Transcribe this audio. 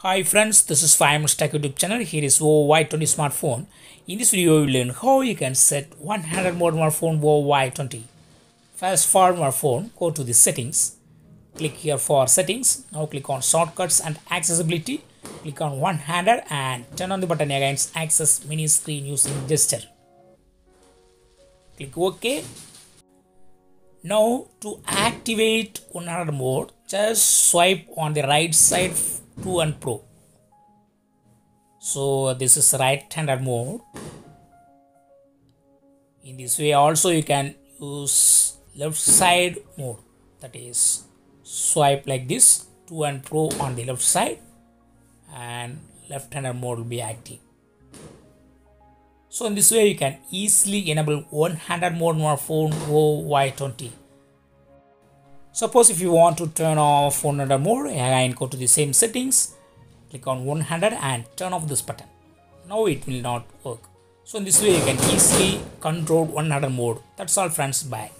Hi friends, this is 5 Minutes Tech YouTube channel. Here is Vivo Y20 smartphone. In this video, we will learn how you can set one handed mode on phone Vivo Y20. First for your phone, go to the settings. Click here for settings. Now click on shortcuts and accessibility. Click on one handed and turn on the button against access mini screen using gesture. Click OK. Now to activate one handed mode, just swipe on the right side to and pro. So this is right hander mode. In this way also you can use left side mode that is swipe like this to and pro on the left side and left hander mode will be active. So in this way you can easily enable one handed mode on phone Vivo Y20. Suppose if you want to turn off one handed mode, again go to the same settings, click on one handed and turn off this button. Now it will not work. So in this way you can easily control one handed mode. That's all friends. Bye.